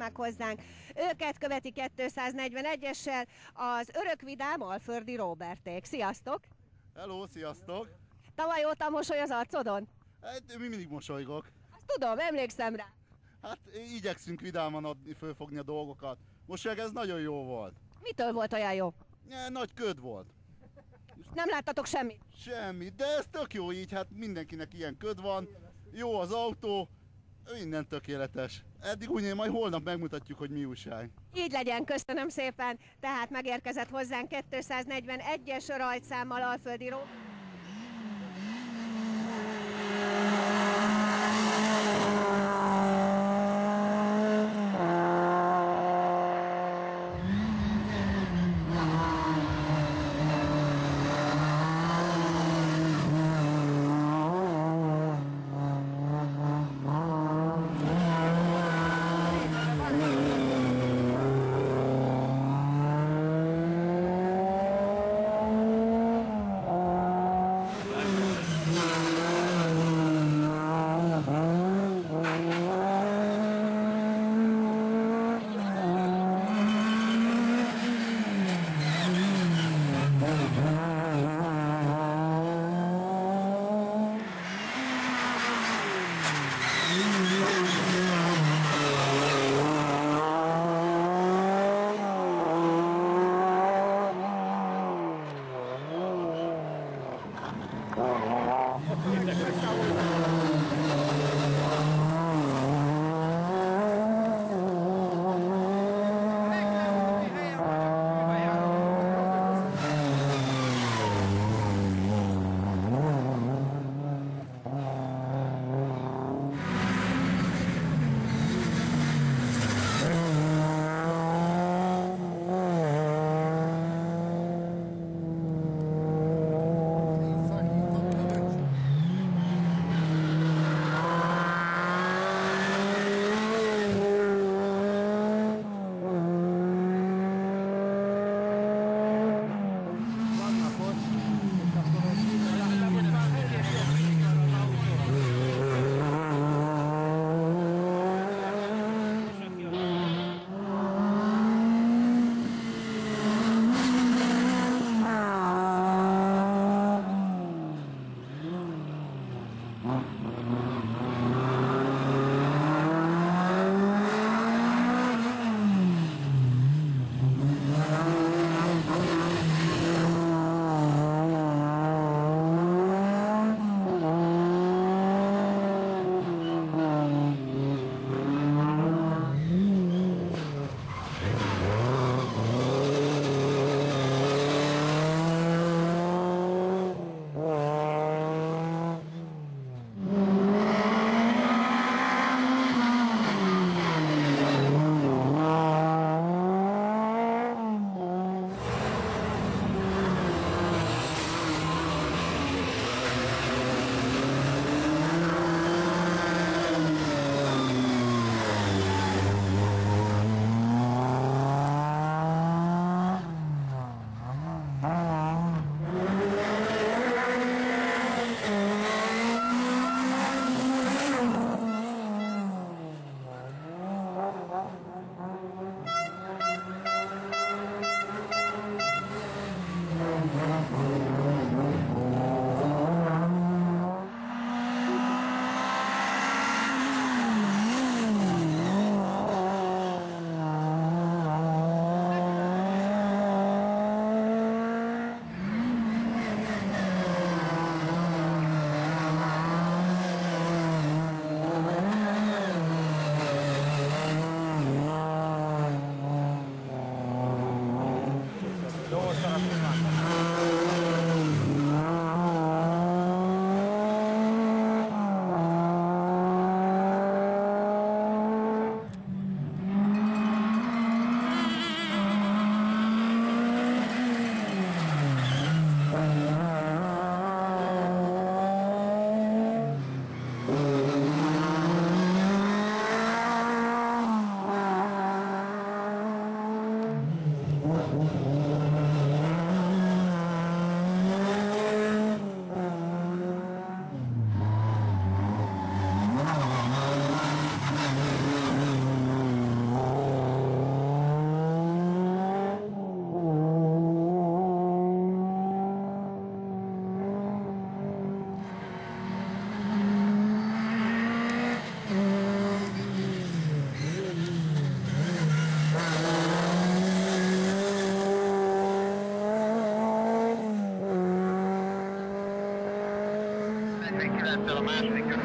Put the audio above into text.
meg hozzánk. Őket követi 241-essel az örök vidám Alföldi Roberték. Sziasztok! Hello, sziasztok! Tavaly óta mosoly az arcodon? Hát, mi mindig mosolygok. Azt tudom, emlékszem rá. Hát igyekszünk vidáman adni, fölfogni a dolgokat. Most ez nagyon jó volt. Mitől volt olyan jó? Ja, nagy köd volt. Nem láttatok semmit? Semmi, de ez tök jó így, hát mindenkinek ilyen köd van. Jó az autó, minden tökéletes. Eddig úgy, majd holnap megmutatjuk, hogy mi újság. Így legyen, köszönöm szépen. Tehát megérkezett hozzánk 241-es rajtszámmal Alföldi Ró. per la macchina